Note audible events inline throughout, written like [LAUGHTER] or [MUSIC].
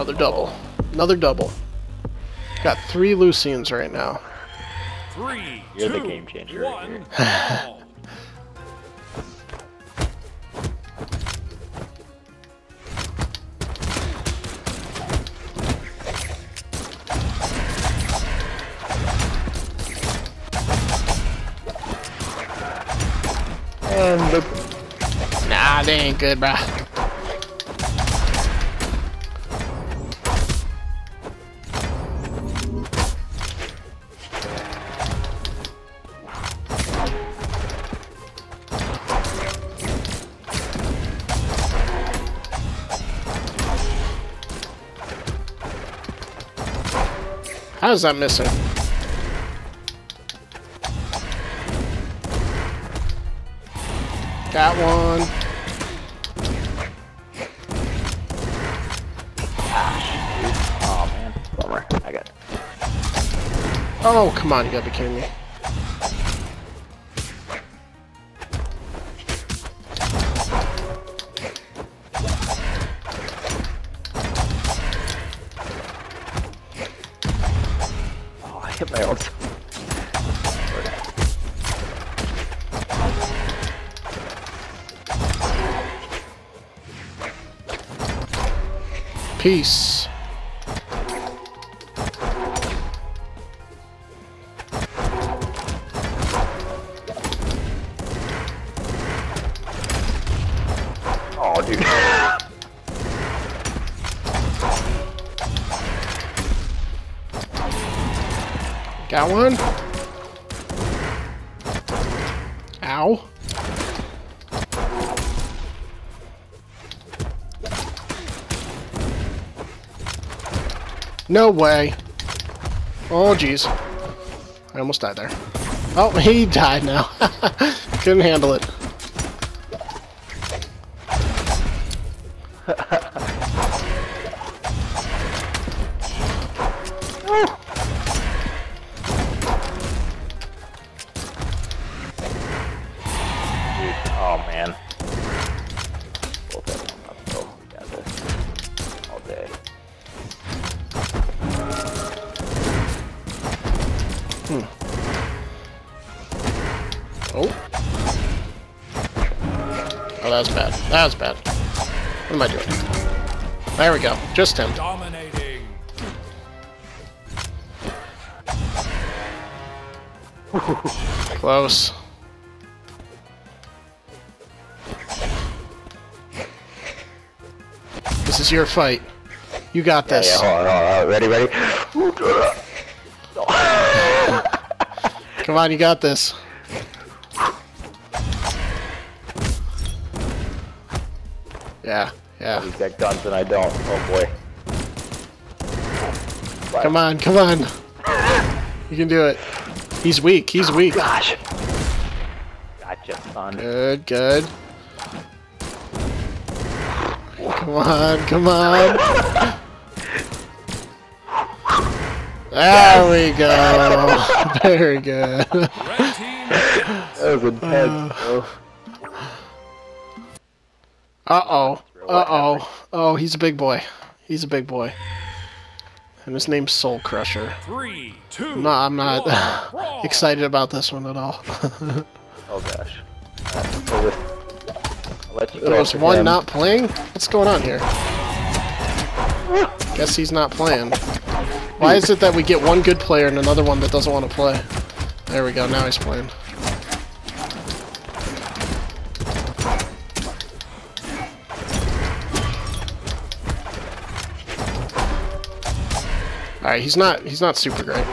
Another double. Another double. Got three Luciens right now. Three, You're the game changer right one, here. ball. And the Nah, they ain't good, bruh. How's that missing? Got one. oh man, bummer. I got Oh, come on, you gotta be kidding me. Peace. Oh dude. Got one? Ow. No way. Oh, jeez. I almost died there. Oh, [LAUGHS] he died now. [LAUGHS] Couldn't handle it. Hmm. Oh. Oh, that was bad. That was bad. What am I doing? There we go. Just him. Dominating. Close. This is your fight. You got Yeah, this. yeah, hold on, hold on. Ready, ready? [LAUGHS] Come on, you got this. Yeah, yeah. He's got guns and I don't. Oh boy. Come on, come on. You can do it. He's weak, he's oh, weak. Gosh. Gotcha, son. Good, good. Come on, come on. [LAUGHS] There we go. Very good. Red team wins. That was intense, uh. bro. Uh-oh. Uh-oh. Oh, he's a big boy. He's a big boy. And his name's Soul Crusher. Three, two, No, I'm not one, [LAUGHS] excited about this one at all. Oh gosh. Alright, I'll let you There's one him. not playing? What's going on here? Guess he's not playing. Why is it that we get one good player and another one that doesn't want to play? There we go, now he's playing. Alright, he's not he's not super great.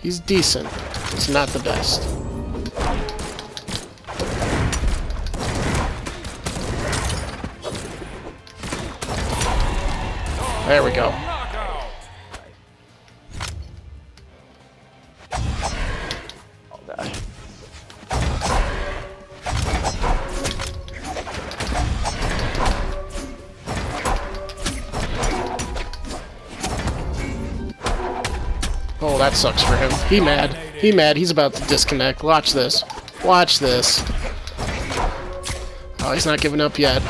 He's decent. He's not the best. There we go. Oh, that sucks for him. He mad. He mad. He's about to disconnect. Watch this. Watch this. Oh, he's not giving up yet.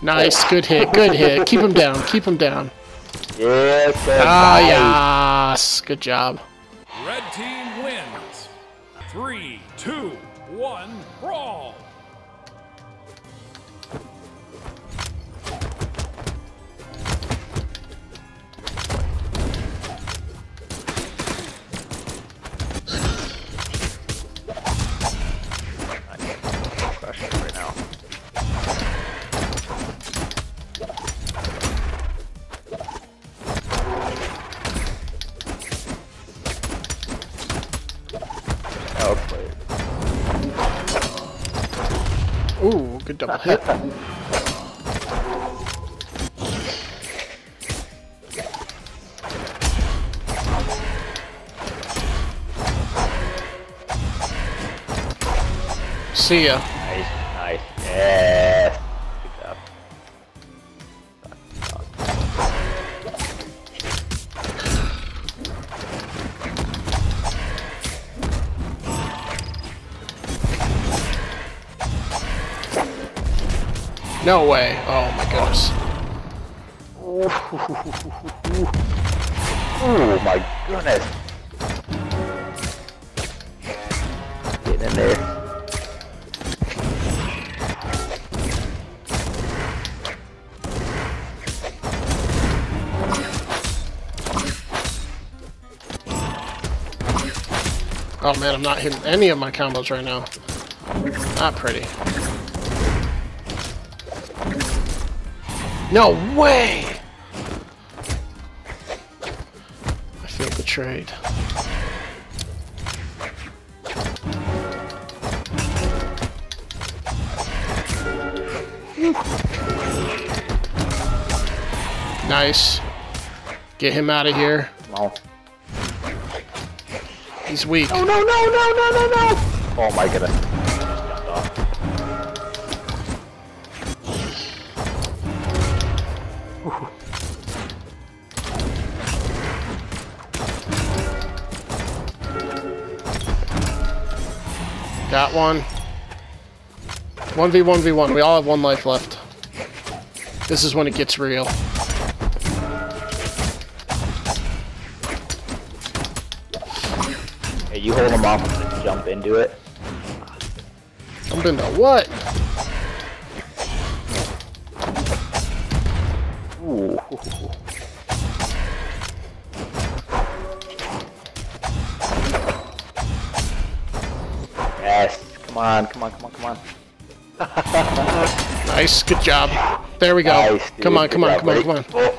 Nice. Good hit. Good hit. Keep him down. Keep him down. Yes. Ah, nice. yes. Good job. Ooh, good double hit. See ya. No way. Oh my goodness. Oh my goodness. Get in there. Oh man, I'm not hitting any of my combos right now. Not pretty. No way! I feel betrayed. Nice. Get him out of here. On. He's weak. Oh, no, no, no, no, no, no! Oh my goodness. Got one. 1v1v1. We all have one life left. This is when it gets real. Hey, you hold him off and jump into it. I'm into what? Yes. Come on, come on, come on, come on. [LAUGHS] Nice. Good job. There we go. Nice, dude. come on, come on, come on, come on.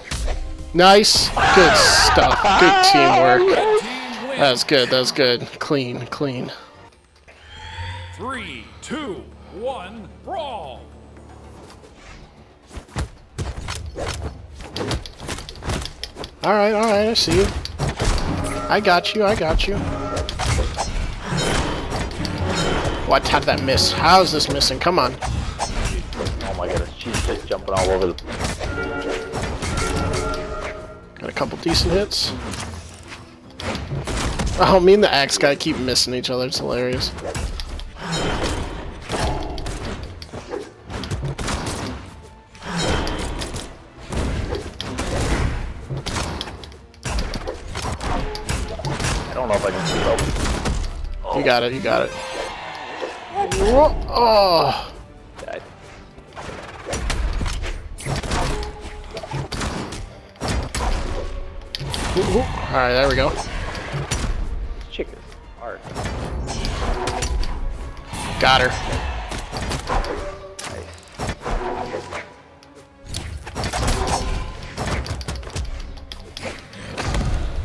Nice. Good stuff. Good [LAUGHS] teamwork. Red team wins. That was good. That was good. Clean, clean. Three, two, one, brawl. Alright, alright. I see you. I got you. I got you. What? How did that miss? How's this missing? Come on. oh my goodness, she's just jumping all over the Got a couple decent hits. Oh, me and the axe guy keep missing each other. It's hilarious. I don't know if I can keep up. You got it. You got it. Whoa, Oh. Died. Alright, there we go. Chicken. Hard. Got her.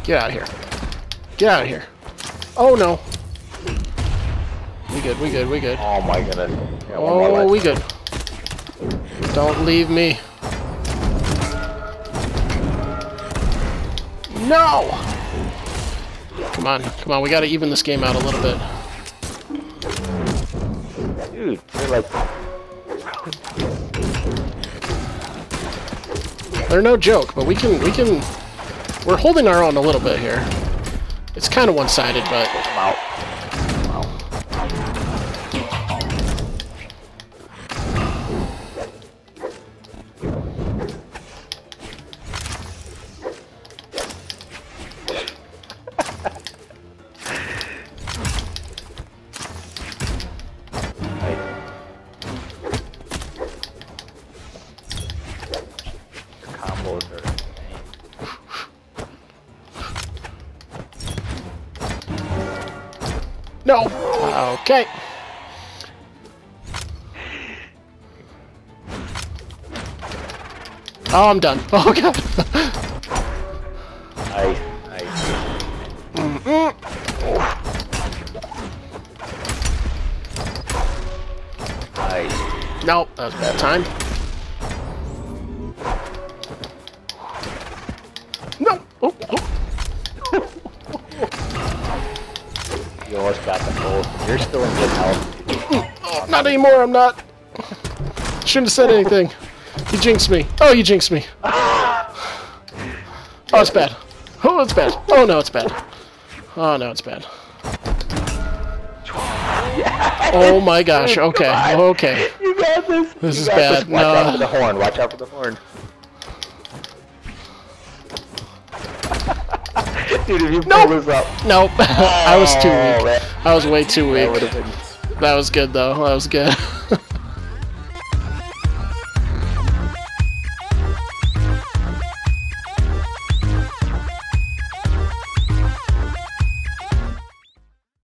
Get out of here. Get out of here. Oh no. We good, we good, we good. Oh my goodness. Yeah, Oh, we good. Don't leave me. No! Come on, come on, we gotta even this game out a little bit. Dude, you're like. They're no joke, but we can we can we're holding our own a little bit here. It's kind of one-sided, but no. Okay. Oh, I'm done. [LAUGHS] Oh god. Nice, nice. Nice. no, that was a bad time. Got. You're still in good health. Oh, not anymore. I'm not. Shouldn't have said anything. You jinxed me. Oh, you jinxed me. [SIGHS] Oh, it's bad. Oh, it's bad. Oh no, it's bad. Oh no, it's bad. Oh my gosh. Okay. Okay. [LAUGHS] You got this. This You is bad. This. Watch out for the horn. Watch out for the horn. Dude, if you pull Nope. this up, Nope. [LAUGHS] I was too Oh, weak. I was way too weak. That was good though. That was good. [LAUGHS]